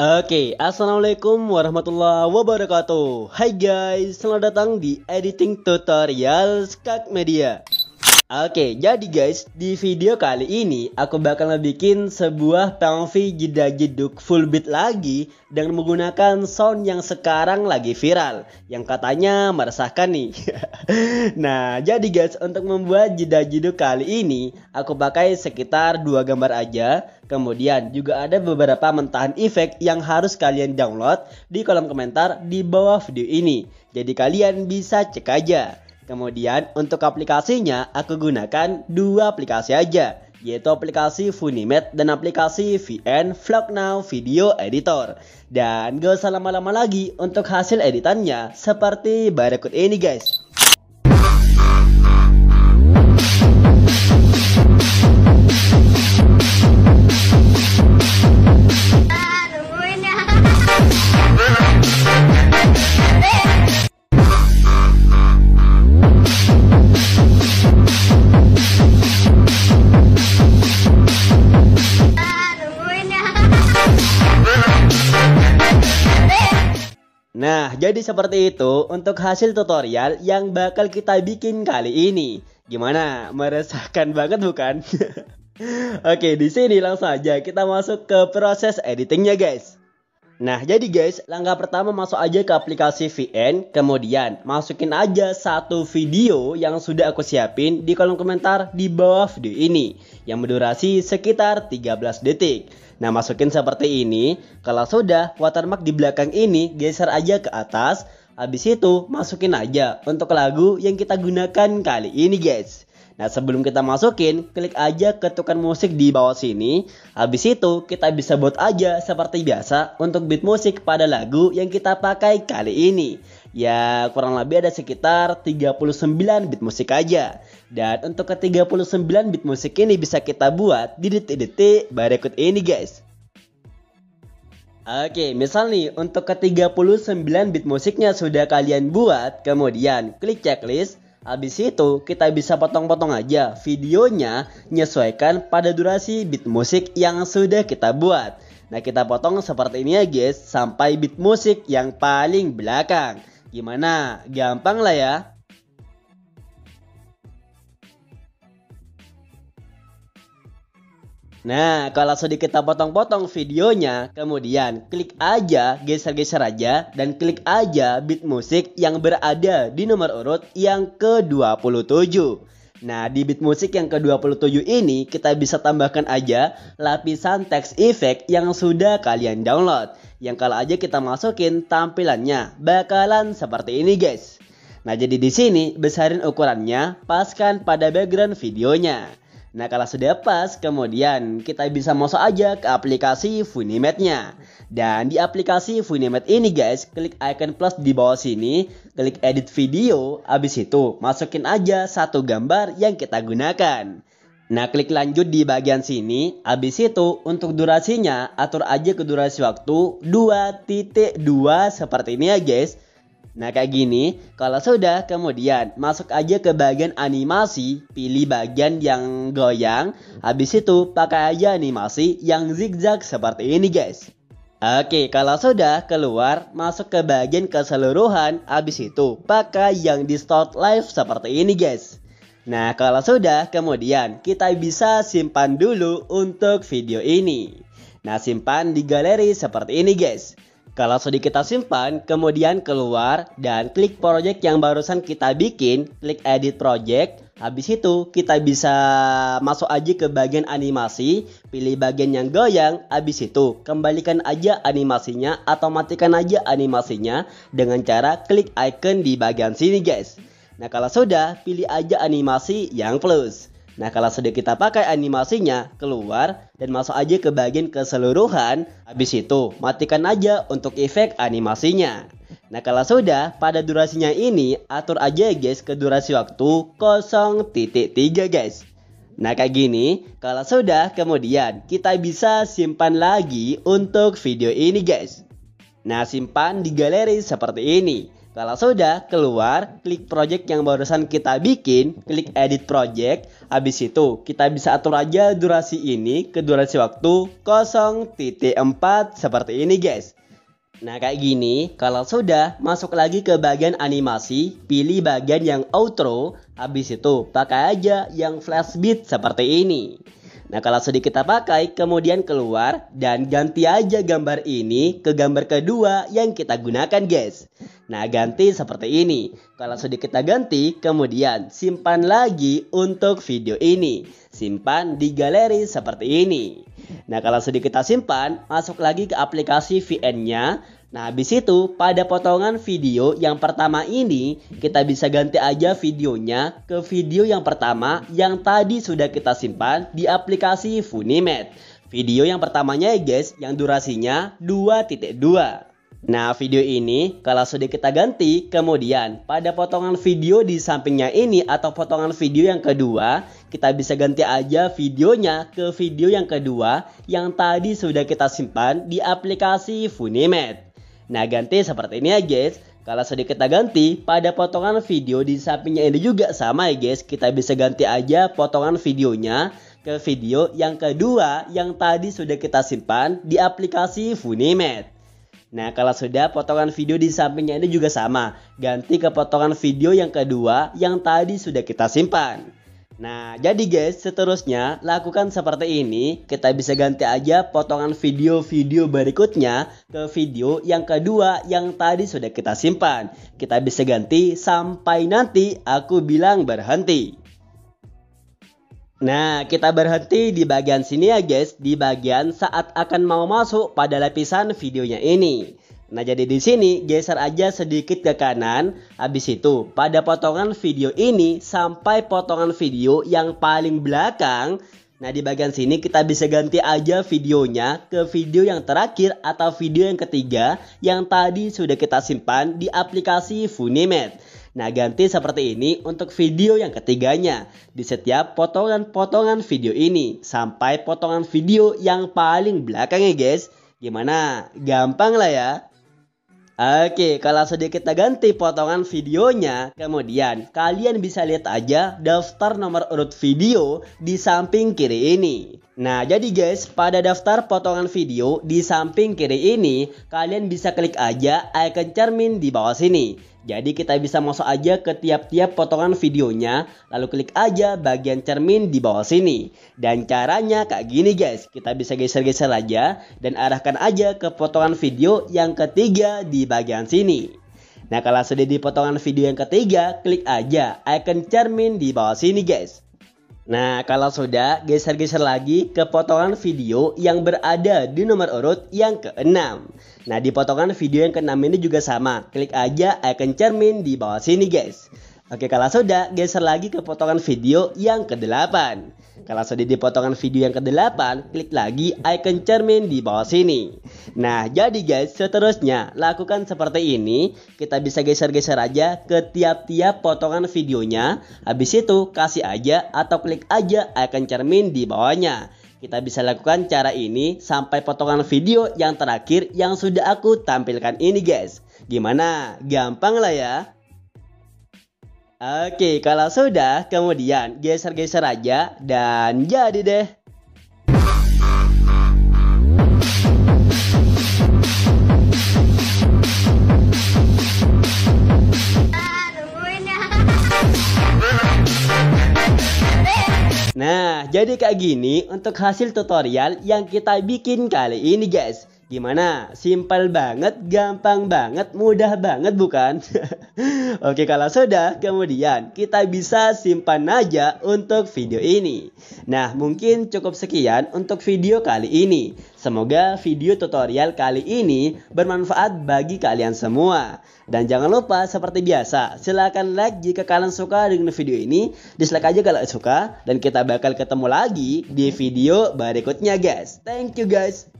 Oke, assalamualaikum warahmatullahi wabarakatuh. Hai guys, selamat datang di editing tutorial Skak Media. Oke, jadi guys, di video kali ini aku bakal bikin sebuah POV jeda jeduk full beat lagi dengan menggunakan sound yang sekarang lagi viral, yang katanya meresahkan nih. nah, jadi guys, untuk membuat jeda jeduk kali ini, aku pakai sekitar dua gambar aja. Kemudian juga ada beberapa mentahan efek yang harus kalian download di kolom komentar di bawah video ini. Jadi kalian bisa cek aja. Kemudian untuk aplikasinya aku gunakan dua aplikasi aja yaitu aplikasi Funimate dan aplikasi VN Vlog Now Video Editor. Dan gak usah lama-lama lagi untuk hasil editannya seperti berikut ini guys. Jadi seperti itu untuk hasil tutorial yang bakal kita bikin kali ini. Gimana? Meresahkan banget bukan? Oke, di sini langsung aja kita masuk ke proses editingnya guys. Nah, jadi guys, langkah pertama masuk aja ke aplikasi VN, kemudian masukin aja satu video yang sudah aku siapin di kolom komentar di bawah video ini yang berdurasi sekitar 13 detik. Nah masukin seperti ini. Kalau sudah watermark di belakang ini geser aja ke atas. Habis itu masukin aja untuk lagu yang kita gunakan kali ini guys. Nah sebelum kita masukin, klik aja ketukan musik di bawah sini. Habis itu kita bisa buat aja seperti biasa untuk beat musik pada lagu yang kita pakai kali ini. Ya kurang lebih ada sekitar 39 bit musik aja. Dan untuk ke 39 bit musik ini bisa kita buat di detik-detik berikut ini guys. Oke, misal nih untuk ke 39 bit musiknya sudah kalian buat, kemudian klik checklist, habis itu kita bisa potong-potong aja videonya menyesuaikan pada durasi bit musik yang sudah kita buat. Nah kita potong seperti ini ya guys, sampai bit musik yang paling belakang. Gimana? Gampang lah ya. Nah, kalau sudah kita potong-potong videonya, kemudian klik aja, geser-geser aja, dan klik aja beat musik yang berada di nomor urut yang ke-27. Nah, di beat musik yang ke-27 ini, kita bisa tambahkan aja lapisan text effect yang sudah kalian download. Yang kalau aja kita masukin tampilannya bakalan seperti ini guys. Nah jadi di sini besarin ukurannya, paskan pada background videonya. Nah kalau sudah pas, kemudian kita bisa masuk aja ke aplikasi Funimate-nya. Dan di aplikasi Funimate ini guys, klik icon plus di bawah sini, klik edit video, habis itu masukin aja satu gambar yang kita gunakan. Nah, klik lanjut di bagian sini. Habis itu, untuk durasinya, atur aja ke durasi waktu 2.2 seperti ini ya guys. Nah, kayak gini. Kalau sudah, kemudian masuk aja ke bagian animasi. Pilih bagian yang goyang. Habis itu, pakai aja animasi yang zigzag seperti ini guys. Oke, kalau sudah keluar, masuk ke bagian keseluruhan. Habis itu, pakai yang di start live seperti ini guys. Nah, kalau sudah, kemudian kita bisa simpan dulu untuk video ini. Nah, simpan di galeri seperti ini, guys. Kalau sudah kita simpan, kemudian keluar dan klik project yang barusan kita bikin, klik edit project. Habis itu kita bisa masuk aja ke bagian animasi, pilih bagian yang goyang. Habis itu kembalikan aja animasinya atau matikan aja animasinya dengan cara klik icon di bagian sini guys. Nah kalau sudah, pilih aja animasi yang plus. Nah kalau sudah kita pakai animasinya, keluar dan masuk aja ke bagian keseluruhan. Habis itu, matikan aja untuk efek animasinya. Nah kalau sudah, pada durasinya ini, atur aja guys ke durasi waktu 0.3 guys. Nah kayak gini, kalau sudah kemudian kita bisa simpan lagi untuk video ini guys. Nah simpan di galeri seperti ini. Kalau sudah keluar, klik project yang barusan kita bikin, klik edit project. Habis itu kita bisa atur aja durasi ini ke durasi waktu 0.4 seperti ini guys. Nah kayak gini, kalau sudah masuk lagi ke bagian animasi, pilih bagian yang outro, habis itu pakai aja yang flash beat seperti ini. Nah kalau sudah kita pakai kemudian keluar dan ganti aja gambar ini ke gambar kedua yang kita gunakan guys. Nah ganti seperti ini. Kalau sudah kita ganti kemudian simpan lagi untuk video ini. Simpan di galeri seperti ini. Nah kalau sudah kita simpan masuk lagi ke aplikasi VN-nya Nah, habis itu pada potongan video yang pertama ini kita bisa ganti aja videonya ke video yang pertama yang tadi sudah kita simpan di aplikasi Funimate. Video yang pertamanya ya guys yang durasinya 2.2. Nah video ini kalau sudah kita ganti kemudian pada potongan video di sampingnya ini atau potongan video yang kedua kita bisa ganti aja videonya ke video yang kedua yang tadi sudah kita simpan di aplikasi Funimate. Nah ganti seperti ini ya guys. Kalau sedikit kita ganti pada potongan video di sampingnya ini juga sama ya guys. Kita bisa ganti aja potongan videonya ke video yang kedua yang tadi sudah kita simpan di aplikasi Funimate. Nah kalau sudah potongan video di sampingnya ini juga sama. Ganti ke potongan video yang kedua yang tadi sudah kita simpan. Nah, jadi guys, seterusnya lakukan seperti ini. Kita bisa ganti aja potongan video-video berikutnya ke video yang kedua yang tadi sudah kita simpan. Kita bisa ganti sampai nanti aku bilang berhenti. Nah, kita berhenti di bagian sini ya guys, di bagian saat akan mau masuk pada lapisan videonya ini. Nah jadi di sini geser aja sedikit ke kanan. Habis itu pada potongan video ini sampai potongan video yang paling belakang. Nah di bagian sini kita bisa ganti aja videonya ke video yang terakhir atau video yang ketiga yang tadi sudah kita simpan di aplikasi Funimate. Nah ganti seperti ini untuk video yang ketiganya di setiap potongan-potongan video ini sampai potongan video yang paling belakang ya guys. Gimana? Gampang lah ya. Oke, kalau sudah kita ganti potongan videonya, kemudian kalian bisa lihat aja daftar nomor urut video di samping kiri ini. Nah, jadi guys, pada daftar potongan video di samping kiri ini, kalian bisa klik aja icon cermin di bawah sini. Jadi kita bisa masuk aja ke tiap-tiap potongan videonya, lalu klik aja bagian cermin di bawah sini. Dan caranya kayak gini guys, kita bisa geser-geser aja dan arahkan aja ke potongan video yang ketiga di bagian sini. Nah kalau sudah di potongan video yang ketiga, klik aja icon cermin di bawah sini guys. Nah, kalau sudah, geser-geser lagi ke potongan video yang berada di nomor urut yang ke-6. Nah, di potongan video yang ke-6 ini juga sama. Klik aja icon cermin di bawah sini, guys. Oke, kalau sudah, geser lagi ke potongan video yang ke-8. Kalau sudah di potongan video yang ke-8, klik lagi icon cermin di bawah sini. Nah, jadi guys, seterusnya lakukan seperti ini. Kita bisa geser-geser aja ke tiap-tiap potongan videonya. Habis itu, kasih aja atau klik aja icon cermin di bawahnya. Kita bisa lakukan cara ini sampai potongan video yang terakhir yang sudah aku tampilkan ini guys. Gimana? Gampang lah ya. Oke, kalau sudah, kemudian geser-geser aja dan jadi deh. Nah, jadi kayak gini untuk hasil tutorial yang kita bikin kali ini guys. Gimana? Simpel banget, gampang banget, mudah banget bukan? Oke kalau sudah, kemudian kita bisa simpan aja untuk video ini. Nah mungkin cukup sekian untuk video kali ini. Semoga video tutorial kali ini bermanfaat bagi kalian semua. Dan jangan lupa seperti biasa, silahkan like jika kalian suka dengan video ini. Dislike aja kalau suka. Dan kita bakal ketemu lagi di video berikutnya guys. Thank you guys.